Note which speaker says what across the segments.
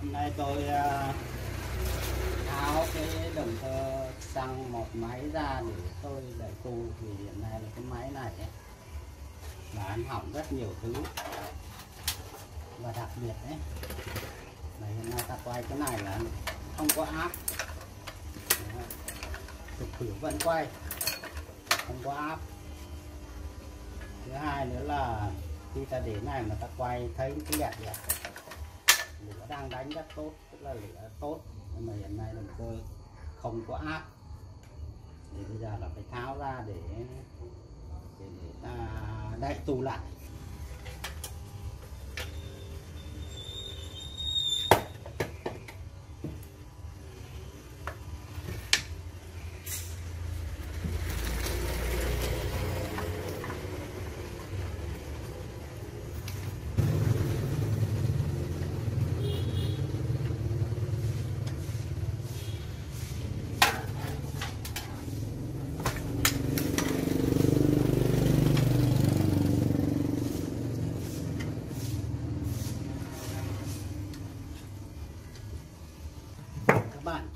Speaker 1: hôm nay tôi à, tháo cái động cơ xăng một máy ra để tôi đẩy tu, thì hiện nay là cái máy này là ăn hỏng rất nhiều thứ. Và đặc biệt đấy là hiện nay ta quay cái này là không có áp thực thử vẫn quay, không có áp thứ hai nữa là khi ta để này mà ta quay thấy cái đẹp đẹp lửa đang đánh rất tốt tức là lửa tốt. Nhưng mà hiện nay động cơ không có áp. Thì bây giờ là phải tháo ra để để, để ta đậy tù lại.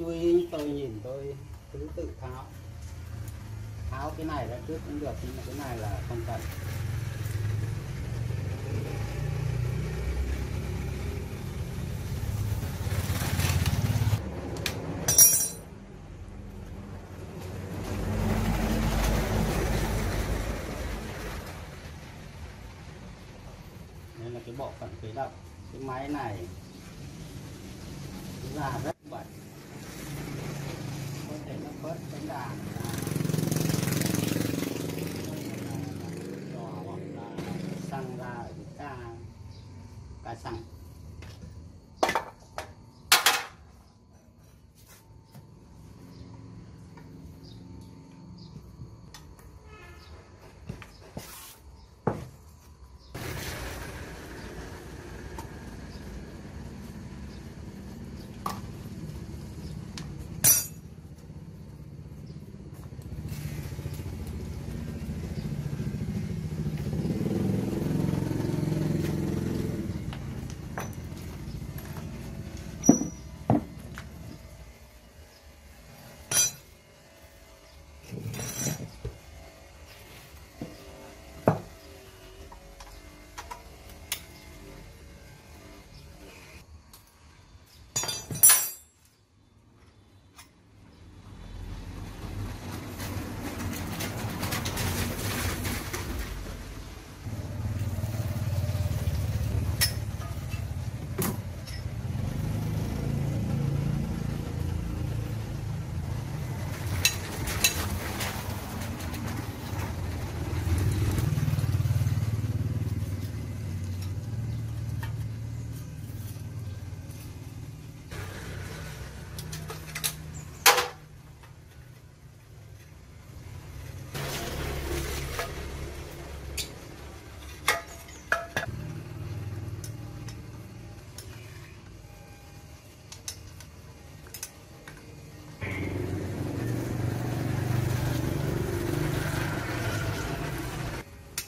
Speaker 1: Chú ý tôi nhìn tôi cứ tự tháo. Tháo cái này ra trước cũng được, nhưng mà cái này là không cần. Đây là cái bộ phận khởi động. Cái máy này là rất bẩn bớt cánh đàn ra Đò hoặc là xăng ra ở cái ca ca xăng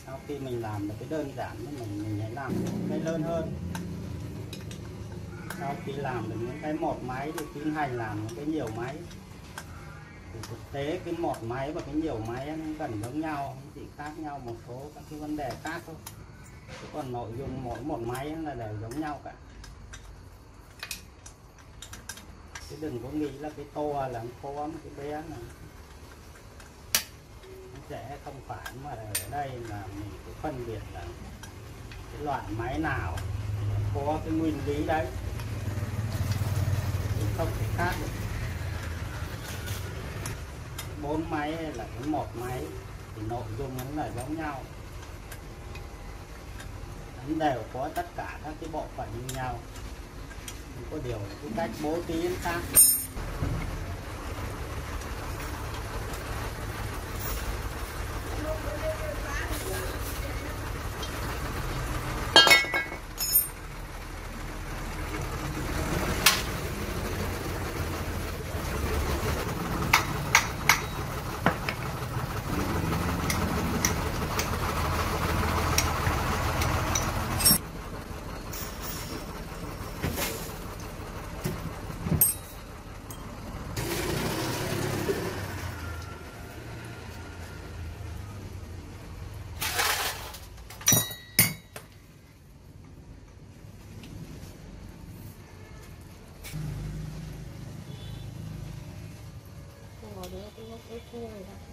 Speaker 1: sau khi mình làm được cái đơn giản thì mình mình hãy làm cái lớn hơn. Sau khi làm được những cái một máy thì tiến hành làm những cái nhiều máy. Thì thực tế cái một máy và cái nhiều máy nó gần giống nhau chỉ khác nhau một số các cái vấn đề khác thôi. Chứ còn nội dung mỗi một máy là đều giống nhau cả. Chứ đừng có nghĩ là cái to là khó có cái bé này sẽ không phải mà ở đây là mình phải phân biệt là cái loại máy nào có cái nguyên lý đấy. Chứ không thể khác được. Bốn máy hay là cái một máy thì nội dung nó là giống nhau. Nó đều có tất cả các cái bộ phận như nhau. Có điều là cái cách bố trí khác.
Speaker 2: Nữa cái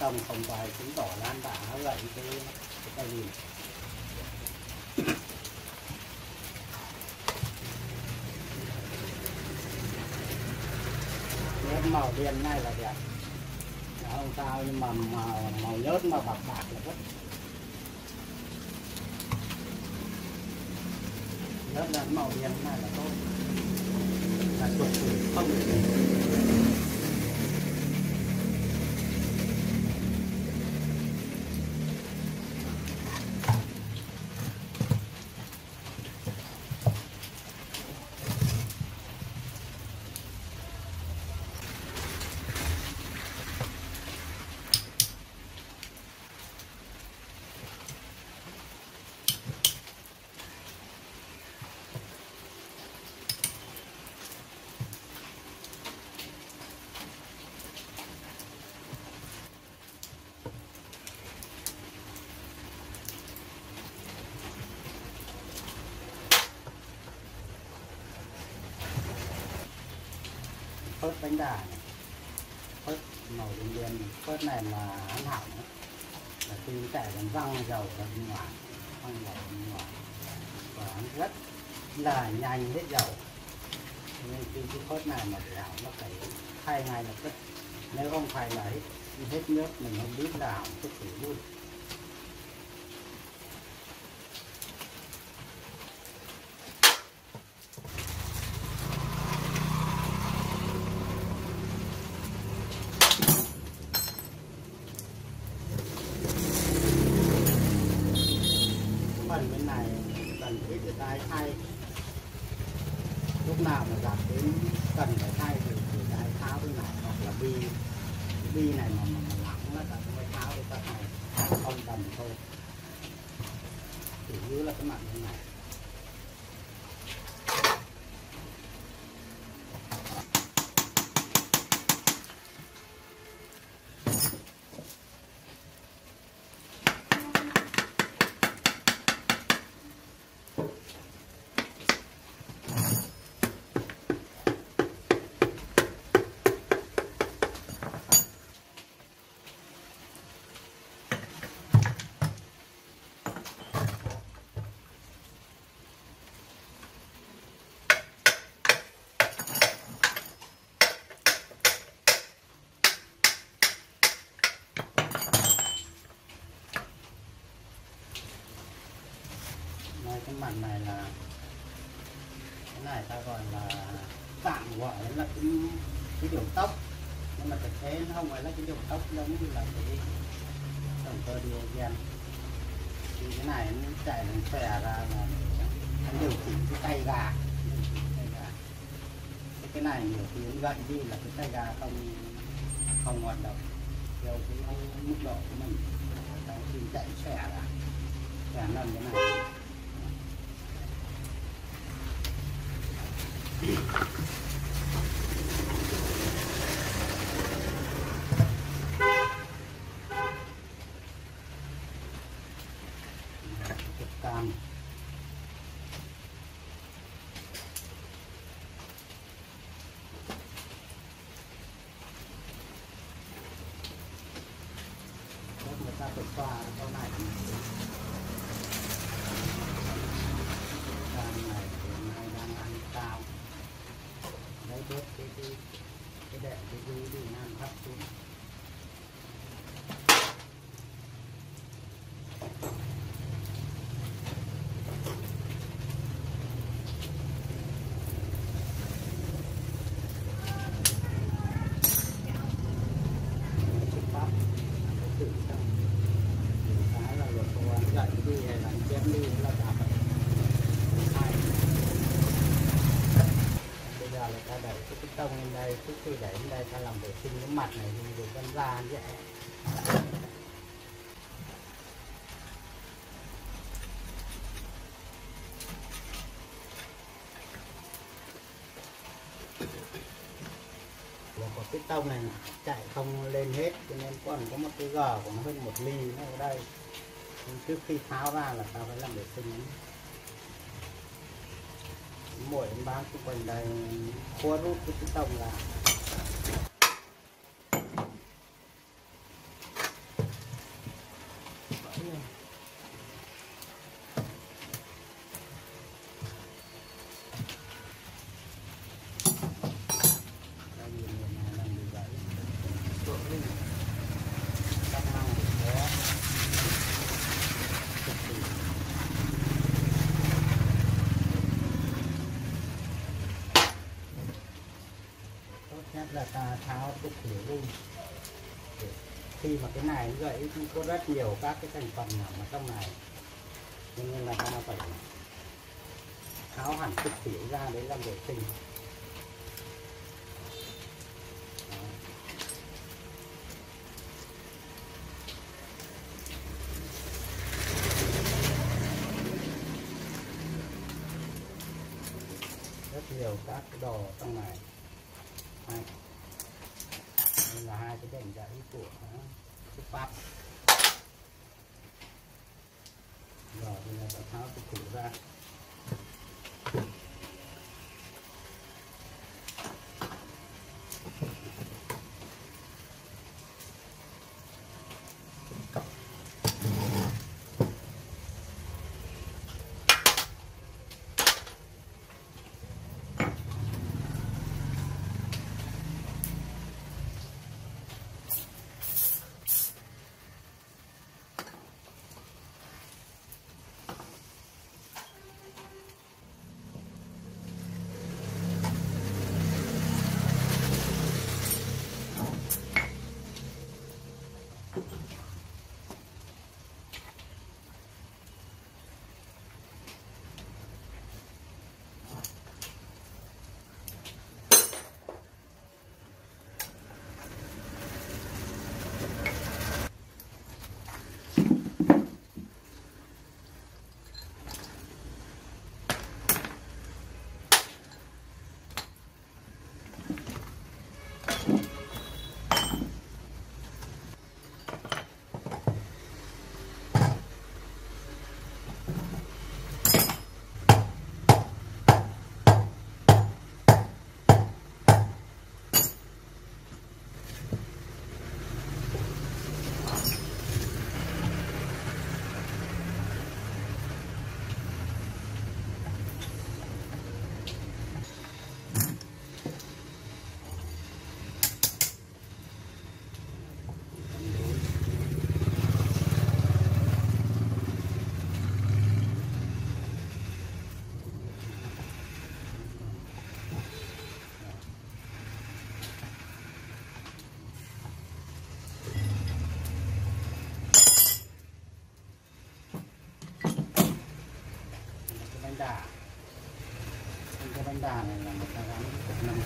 Speaker 1: Cái không phải cũng tỏ lan đã lại gậy cái cái cây gì màu đen này là đẹp. Đó không sao nhưng mà màu, màu nhớt mà bạc bạc là rất nhớt là màu đen này là tốt. Là cực không. Phớt bánh đà này. phớt màu đen đen phớt này là ăn hảo là khi chạy còn răng dầu ra bên ngoài răng dầu bên ngoài. Và ăn rất là nhanh hết dầu. Nên khi cái phớt này mà để hỏng nó phải thay ngay là tức. Nếu không thay là hết, hết nước mình không biết là hỏng tức thì luôn. Phần bên này cần ít người ta thay lúc nào mà gặp đến cần phải thay thì người ta tháo bên này hoặc là bi bi này mà, mà, lỏng nó ta mới tháo cái này không cần thôi. Chủ yếu là cái mặt bên này. Đây, này là cái này ta gọi là tạm gọi là cái, cái điều tốc. Nhưng mà thực tế nó không phải là cái điều tốc giống như là cái động cơ diesel thì cái này nó chạy nó xòe ra là nó điều chỉnh cái tay gà cái này nhiều khi nó gậy đi là cái tay gà không không hoạt động theo cái mức độ của mình. Đấy, khi chạy xẻ ra. Xẻ lần cái này. よかった。Tông lên đây, trước khi để lên đây ta làm vệ sinh cái mặt này thì được vân ra dễ. vậy có cái tông này chạy không lên hết, cho nên còn có một cái gờ của nó hơn một ly nó ở đây nhưng trước khi tháo ra là ta phải làm vệ sinh mỗi bán quanh đây khua rút cái tổng là ra Đây, nhìn nhìn này làm gì vậy? Chỗ này. Cắt năng để có. Cực kỳ. tốt nhất là ta tháo cái thử luôn. Khi mà cái này như vậy thì có rất nhiều các cái thành phần nằm ở trong này. Cho nên là ta phải tháo hẳn cái thử ra để làm vệ sinh. Rất nhiều các cái đồ trong này hai đây là hai cái đèn giấy của ờ, cái pháp rồi bây giờ ta tháo cái củ ra.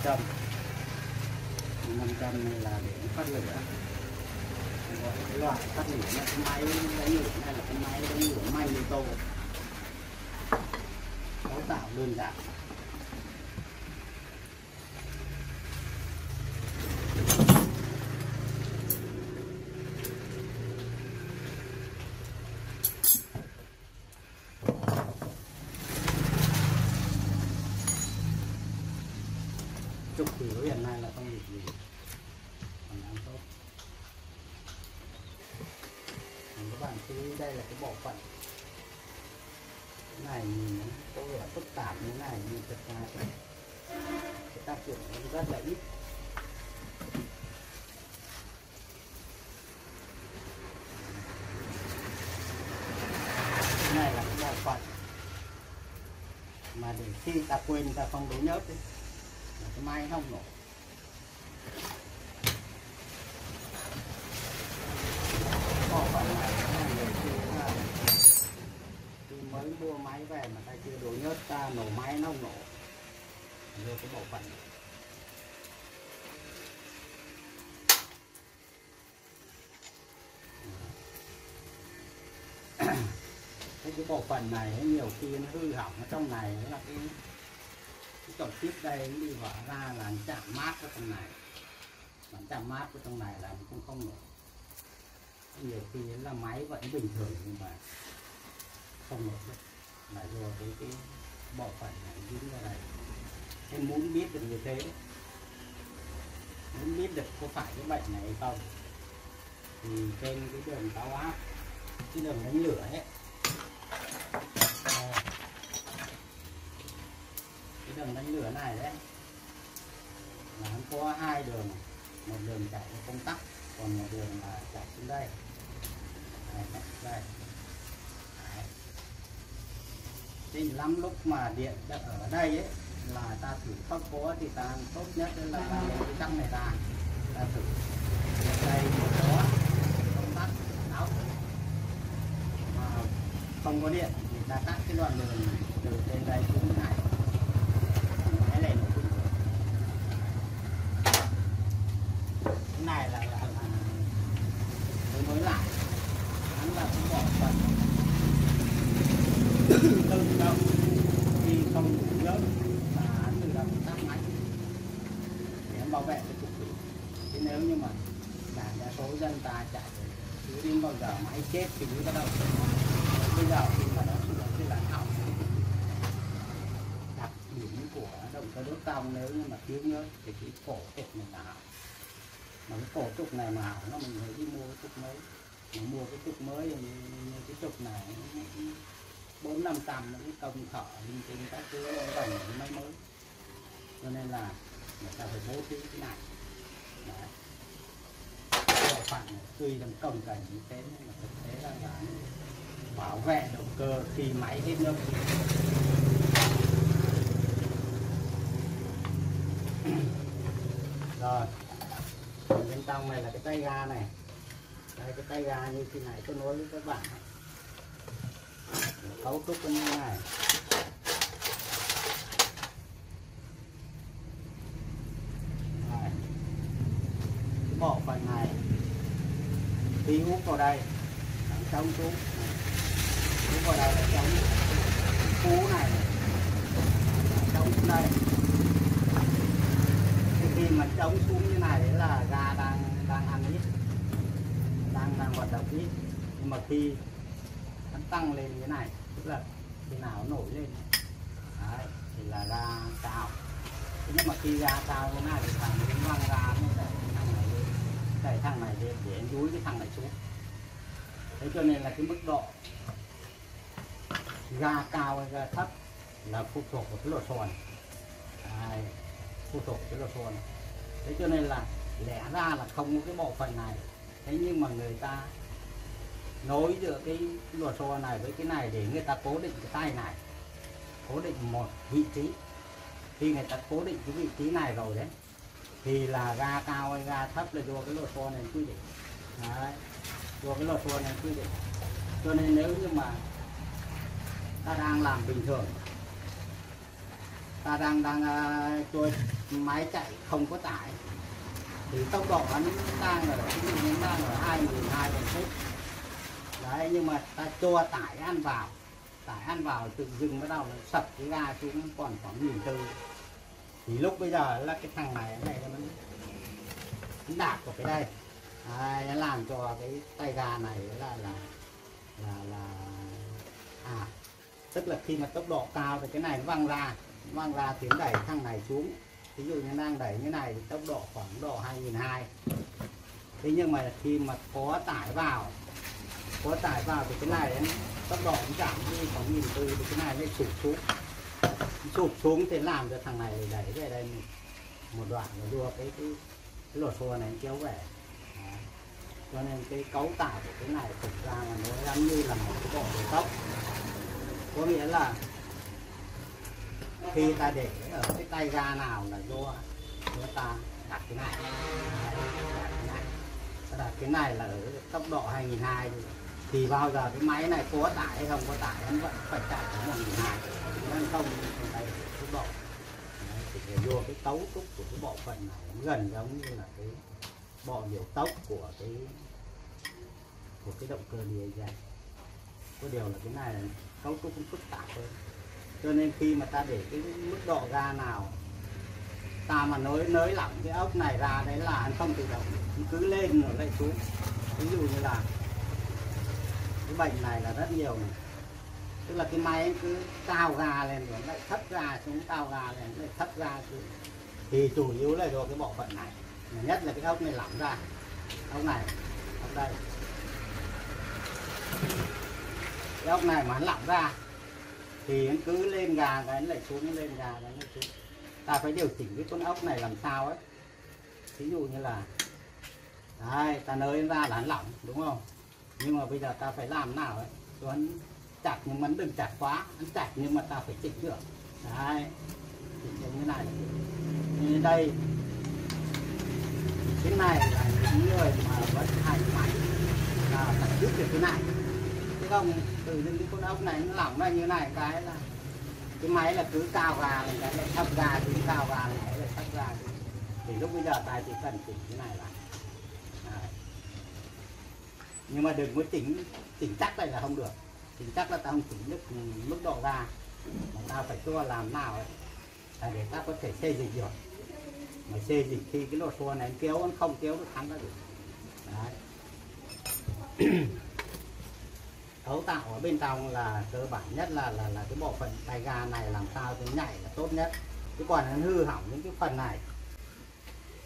Speaker 1: 500 500 này là để phát lửa. Gọi cái loại phát lửa này cái máy đánh lửa này là cái máy đánh lửa manh như tô. Cấu tạo đơn giản trục thử hiện nay là không bị gì còn ăn tốt Còn các bạn chú ý đây là cái bộ phận cái này nhìn nó có vẻ phức tạp như thế này nhưng thực ra thì cái tác dụng nó rất là ít. Cái này là cái bộ phận mà để khi ta quên, ta không đối nhớt đi. Là cái mai không nổ. Bộ phận này là khi là khi mới mua máy về mà ta chưa đối nhớt ta nổ máy nó không nổ. Đưa cái bộ phận này. Cái bộ phận này ấy, nhiều khi nó hư hỏng ở trong này nó là cái cái tổ tiếp đây nó đi vỡ ra là nó chạm mát ở trong này. Nó chạm mát ở trong này là nó cũng không nổi. Nhiều khi là máy vẫn bình thường nhưng mà không nổi được. Là do cái cái bộ phận này dính vào đây. Em muốn biết được như thế. Muốn biết được có phải cái bệnh này hay không. Thì trên cái đường cao áp cái đường đánh lửa ấy Đây. cái đường đánh lửa này đấy. Là nó có hai đường một đường chạy vào công tắc còn một đường là chạy xuống đây. Xuống đây. Đấy. thì lắm lúc mà điện ở đây ấy là ta thử không có thì ta tốt nhất là ta lấy cái căng này ra. Ta thử. Điện đây một có công tắc áo. Mà không có điện thì ta tắt cái đoạn đường từ trên đây xuống thế này cái này nó cũng cái này là là, là mới mới lại hắn là cũng bỏ phần tự động khi không đủ lớn là hắn tự động tắt máy để hắn bảo vệ cái cục thủy chứ nếu như mà đại đa số dân ta chạy cứ đến bao giờ máy chết thì mới bắt đầu bây giờ thì mà nó sửa thì là hỏng đặc điểm của động cơ đốt tông nếu như mà thiếu nhớ thì cái cổ trục này là hỏng. Mà cái cổ trục này mà hỏng nó mình phải đi mua cái trục mới. Mình mua cái trục mới thì như, như cái trục này bốn năm trăm nó cái công thợ linh tinh các thứ nó gần cái máy mới cho nên là người ta phải bố trí cái này. Đấy. Bộ tuy là công cảnh như thế nhưng mà thực tế là, là bảo vệ động cơ khi máy hết nước. Rồi. Bên trong này là cái tay ga này. Đây cái tay ga như thế này tôi nói với các bạn. Cấu trúc như thế này. Bộ phần này khi hút vào đây đằng trong xuống hút vào đây là trong cú này. Trong xuống đây. Thì khi mà chống xuống như này là ga đang đang ăn ít. Đang đang hoạt động ít. Nhưng mà khi nó tăng lên như thế này tức là khi nào nó nổi lên. Đấy, thì là ga cao nhưng mà khi ga cao như thế này thì thằng nó văng ra nó đẩy thằng này lên đẩy thằng này lên để anh đuối cái thằng này xuống. Thế cho nên là cái mức độ ga cao hay ga thấp là phụ thuộc vào cái lò xo này. Phụ thuộc cái lò xo này. Thế cho nên là lẽ ra là không có cái bộ phận này. Thế nhưng mà người ta nối giữa cái lò xo này với cái này để người ta cố định cái tay này, cố định một vị trí. Khi người ta cố định cái vị trí này rồi đấy thì là ga cao hay ga thấp là do cái lò xo này quy định. Đấy, do cái lò xo này quy định. Cho nên nếu như mà ta đang làm bình thường ta đang đang uh, trôi máy chạy không có tải thì tốc độ nó đang ở ví dụ như đang ở hai nghìn hai phút. Đấy nhưng mà ta cho tải ăn vào tải ăn vào tự dừng bắt đầu nó sập cái ga xuống còn khoảng nghìn tư thì lúc bây giờ là cái thằng này này nó nó đạp của cái đây. À, nó làm cho cái tay gà này là là là là à tức là khi mà tốc độ cao thì cái này nó văng ra văng ra tiến đẩy thằng này xuống. Ví dụ như đang đẩy như này thì tốc độ khoảng độ 2002 thế nhưng mà khi mà có tải vào có tải vào thì cái này ấy, tốc độ cũng giảm đi khoảng nghìn tư thì cái này nó sụt xuống sụp xuống thì làm cho thằng này đẩy về đây một đoạn rồi đưa cái cái, cái lò xô này kéo về. Cho nên cái cấu tạo của cái này thực ra là nó giống như là một cái bộ máy tốc có nghĩa là khi ta để ở cái tay ga nào là do chúng ta đặt cái này. Đặt cái này. Ta đặt cái này là ở tốc độ 2002 thì bao giờ cái máy này có tải hay không có tải vẫn phải chạy đến 2002 ăn không trong này tốc độ Đấy, thì để vô cái cấu trúc của cái bộ phận này nó gần giống như là cái bộ điều tốc của cái của cái động cơ diesel có điều là cái này là cấu trúc cũng phức tạp hơn cho nên khi mà ta để cái mức độ ga nào ta mà nới nới lỏng cái ốc này ra đấy là anh không tự động cứ lên rồi lại xuống ví dụ như là cái bệnh này là rất nhiều này tức là cái máy cứ cao gà lên rồi lại thấp gà xuống cao gà lên lại thấp gà xuống. Thì chủ yếu là do cái bộ phận này. Nhất là cái ốc này lỏng ra. Ốc này ốc đây. Cái ốc này mà nó lỏng ra, thì nó cứ lên gà cái lại xuống, lên gà cái lại xuống. Ta phải điều chỉnh cái con ốc này làm sao ấy. Ví dụ như là đây ta nới ra là nó lỏng, đúng không? Nhưng mà bây giờ ta phải làm nào ấy? Cho nó chặt nhưng mà đừng chặt quá nó chặt nhưng mà ta phải chỉnh được đấy, chỉnh như thế này. Như đây, cái này là những người mà vẫn hành máy là phải giúp được cái này. Chứ không, từ những cái con ốc này nó lỏng ra như này, cái là cái máy là cứ cao gà này, cái lại thấp gà cứ cao gà này, cái lại thấp gà thì lúc bây giờ tài chỉ cần chỉnh cái này lại. Đấy. nhưng mà đừng có chỉnh chỉnh chắc đây là không được thì chắc là ta không chỉnh được mức độ ra. Mà ta phải cho làm nào ấy. Là để ta có thể xây dịch được. Mà xây dịch khi cái lò xo này kéo nó không kéo được thắng ra được. Đấy. Cấu tạo ở bên trong là cơ bản nhất là là là cái bộ phận tay ga này làm sao cho nhảy là tốt nhất. Chứ còn nó hư hỏng những cái phần này.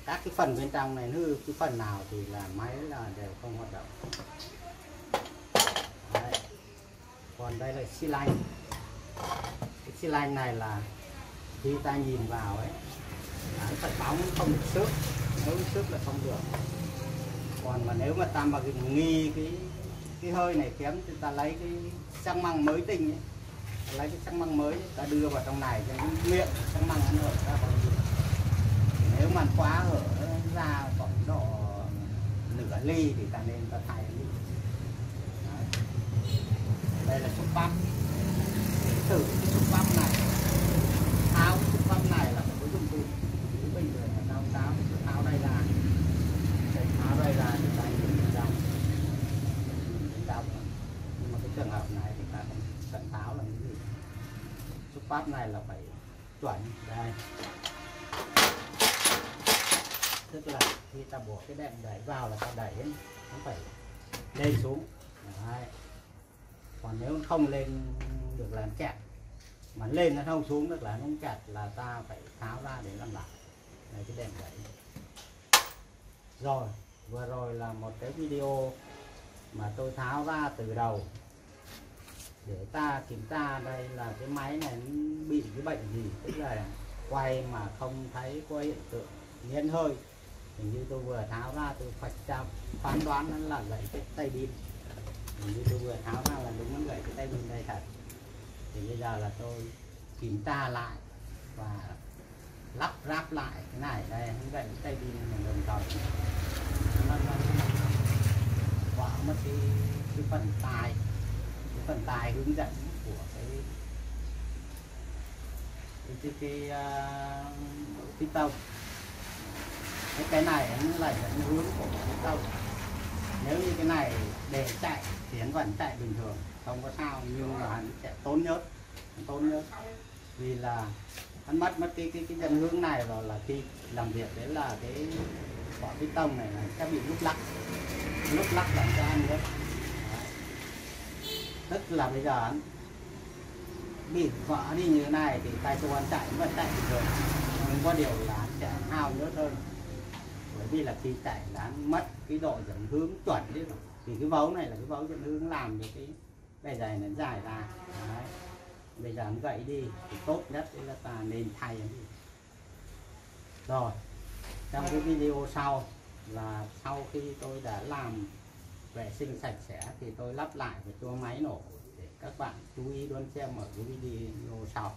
Speaker 1: Các cái phần bên trong này hư, cái phần nào thì là máy là đều không hoạt động còn đây là xi lanh. Cái xi lanh này là khi ta nhìn vào ấy, là thật phải bóng không được xước. Nếu xước là không được. Còn mà nếu mà ta mà nghi cái cái hơi này kém thì ta lấy cái xăng măng mới tinh ấy. Ta lấy cái xăng măng mới, ta đưa vào trong này cho cái miệng, xăng măng nó hở ra còn nếu mà quá hở ra khoảng độ nửa ly thì ta nên ta thay ly đây là xúc băm thử cái xúc băm này tháo cái xúc băm này là phải có dụng cụ. Chứ bình thường là tháo tháo tháo đây ra. Để tháo đây ra thì ta nhìn trong đau nhưng mà cái trường hợp này thì ta không cần tháo là cái gì. Xúc bắp này là phải chuẩn. Đây. Tức là khi ta buộc cái đệm đẩy vào là ta đẩy ấy, nó phải lên xuống không lên được là chặt mà lên nó không xuống được là nó không chặt là ta phải tháo ra để làm lại. Này cái đèn đấy. Rồi, vừa rồi là một cái video mà tôi tháo ra từ đầu. Để ta kiểm tra đây là cái máy này bị cái bệnh gì, tức là quay mà không thấy có hiện tượng nghiến hơi. Hình như tôi vừa tháo ra, tôi phải phán đoán là gãy cái tay pin thì như tôi vừa tháo ra là đúng người cái tay pin đây thật. Thì bây giờ là tôi kiểm tra lại và lắp ráp lại cái này đây nó vậy cái tay pin mình đồng thời. Nó, nó, bỏ mất cái, cái phần tài cái phần tài hướng dẫn của cái cái cái cái, ờ, cái, piston cái cái này nó là dẫn hướng của piston nếu như cái này để chạy thì hắn vẫn chạy bình thường, không có sao, nhưng mà hắn sẽ tốn nhớt tốn nhớt. Vì là hắn mất mất cái cái cái dẫn hướng này rồi là khi làm việc đấy là cái quả piston này là sẽ bị lúc lắc lúc lắc làm cho ăn nhớt. Tức là bây giờ hắn bị vỡ đi như thế này thì tay xô hắn chạy, vẫn chạy bình thường. Nhưng có điều là hắn sẽ hao nhớt hơn vì là khi chạy đã mất cái độ dẫn hướng chuẩn đấy rồi thì cái vấu này là cái vấu dẫn hướng làm được cái bề dày nó dài ra. Đấy. bây giờ nó gãy đi, thì tốt nhất đấy là ta nên thay rồi. Trong cái video sau, là sau khi tôi đã làm vệ sinh sạch sẽ, thì tôi lắp lại và cho máy nổ để các bạn chú ý đón xem ở cái video sau.